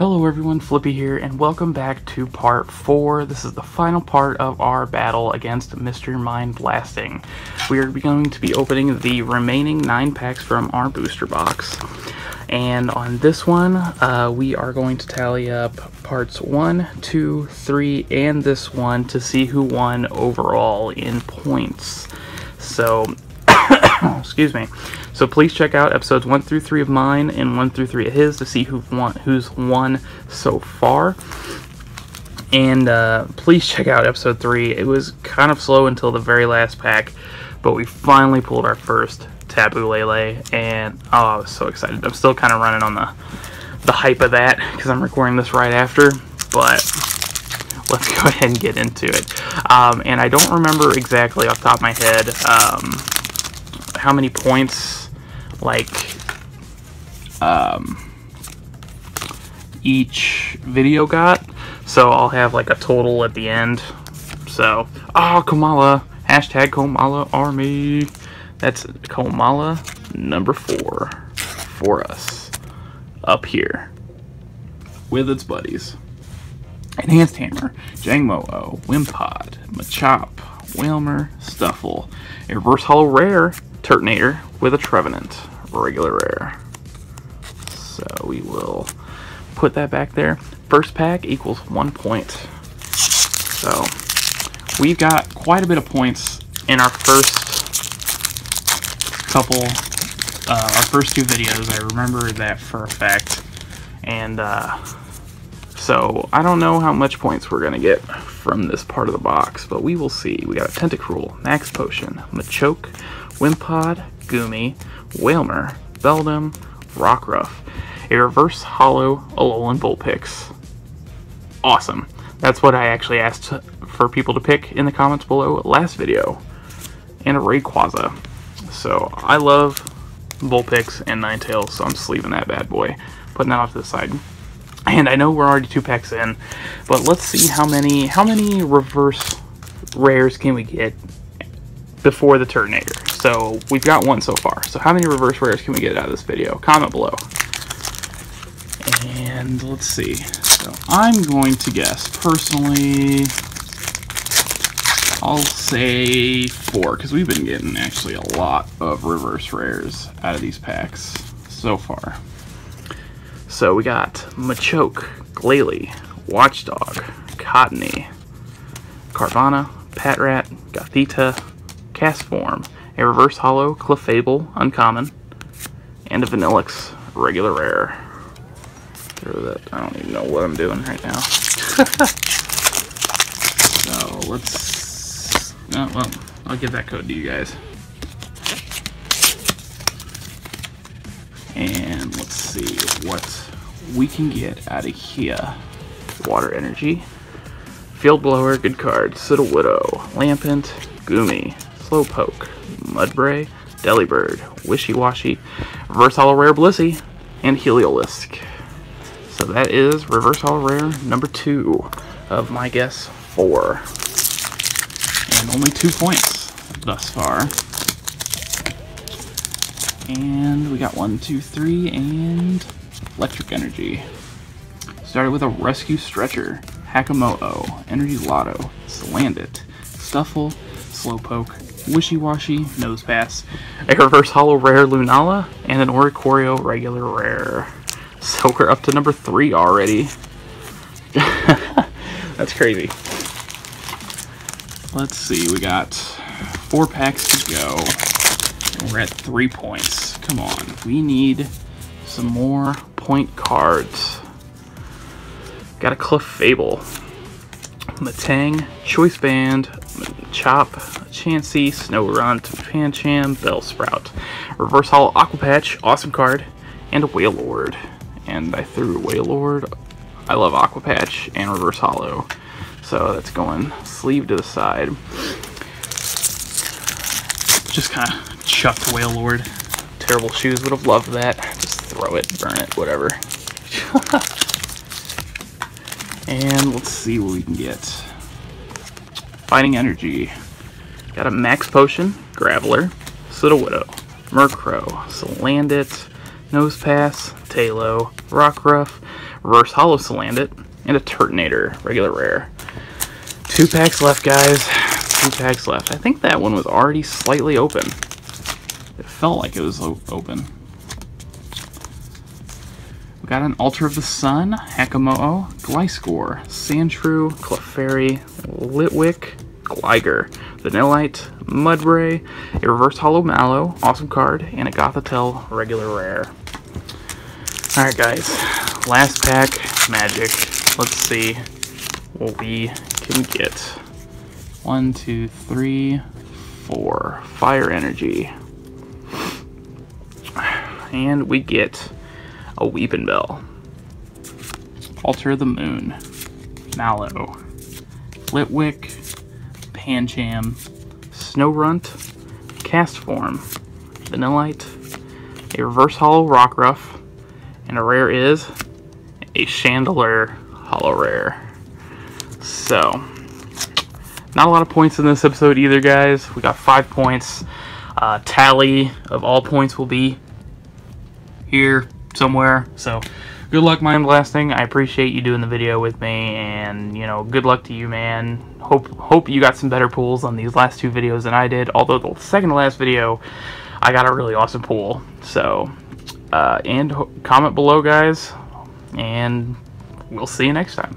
Hello everyone, Flippy here, and welcome back to part 4. This is the final part of our battle against Mr. Mind Blasting. We are going to be opening the remaining 9 packs from our booster box. And on this one, uh, we are going to tally up parts 1, 2, 3, and this one to see who won overall in points. So, excuse me. So please check out episodes 1 through 3 of mine and 1 through 3 of his to see who won, who's won so far. And uh, please check out episode 3. It was kind of slow until the very last pack, but we finally pulled our first Tapu Lele, and oh, I was so excited. I'm still kind of running on the, the hype of that because I'm recording this right after, but let's go ahead and get into it. Um, and I don't remember exactly off top of my head um, how many points like um, each video got. So I'll have like a total at the end. So, oh, Komala. Hashtag Komala Army. That's Komala number four for us up here with its buddies. Enhanced Hammer, Jangmo-O, Wimpod, Machop, Wailmer, Stufful, a Reverse Hollow Rare, Turtonator with a Trevenant, regular rare. So we will put that back there. First pack equals one point. So we've got quite a bit of points in our first couple, uh, our first two videos. I remember that for a fact. And uh, so I don't know how much points we're going to get from this part of the box, but we will see. We got a Tentacruel, Max Potion, Machoke, Wimpod, Goomy, Wailmer, Beldum, Rockruff, a reverse hollow Alolan Vulpix. Awesome. That's what I actually asked for people to pick in the comments below last video. And a Rayquaza. So I love Vulpix and Ninetales, so I'm sleeving that bad boy. Putting that off to the side. And I know we're already two packs in, but let's see how many how many reverse rares can we get before the Turtonator. So we've got one so far. So how many reverse rares can we get out of this video? Comment below. And let's see. So I'm going to guess, personally, I'll say four, because we've been getting actually a lot of reverse rares out of these packs so far. So we got Machoke, Glalie, Watchog, Cottonee, Carvanha, Patrat, Gothita, Castform, a Reverse Hollow Clefable Uncommon, and a Vanillish Regular Rare. Throw that. I don't even know what I'm doing right now. so let's. Oh, well, I'll give that code to you guys. And let's see what we can get out of here. Water Energy, Field Blower, good card, Siddle Widow, Lampent, Goomy, Slowpoke, Mudbray, Delibird, Wishiwashi, Reverse Hollow Rare Blissey, and Heliolisk. So that is Reverse Hollow Rare number two of my guess four. And only two points thus far. And we got one, two, three, and Electric Energy. Started with a Rescue Stretcher, Hakamo-O, Energy Lotto, Salandit, Stufful, Slowpoke, Wishiwashi, Nosepass, a Reverse Hollow Rare Lunala, and an Oricorio Regular Rare. So we're up to number three already. That's crazy. Let's see, we got four packs to go. We're at three points. Come on, we need some more point cards. Got a Clefable, Matang, Choice Band, Chop, Chansey, Snorunt, Pancham, Bellsprout. Reverse Hollow Aqua Patch, awesome card, and a Wailord. And I threw Wailord. I love Aqua Patch and Reverse Hollow. So that's going sleeve to the side. Just kind of chucked Wailord. Terrible shoes would have loved that. Just throw it, burn it, whatever. and let's see what we can get. Fighting Energy. Got a Max Potion, Graveler, Sittle Widow, Murkrow, Salandit, Nosepass, Taillow, Rockruff, Reverse Hollow Salandit, and a Turtonator, regular rare. Two packs left, guys. Two packs left. I think that one was already slightly open. It felt like it was open. Got an Altar of the Sun, Hakamo-o, Gliscor, Sandshrew, Clefairy, Litwick, Gligar, Vanillite, Mudbray, a Reverse Hollow Mallow, awesome card, and a Gothitelle regular rare. Alright guys, last pack, Magic. Let's see what we can get. One, two, three, four. Fire Energy. And we get a weeping Weepinbell. Altar of the Moon. Mallow. Litwick. Pancham. Snorunt. Castform. Vanillite. A Reverse Hollow Rockruff. And a rare is a Chandelure Hollow Rare. So, not a lot of points in this episode either, guys. We got five points. Uh, tally of all points will be here somewhere. So, good luck mind blasting. I appreciate you doing the video with me, and you know, good luck to you, man. Hope hope you got some better pulls on these last two videos than I did. Although the second to last video, I got a really awesome pool. So, uh, and comment below, guys, and we'll see you next time.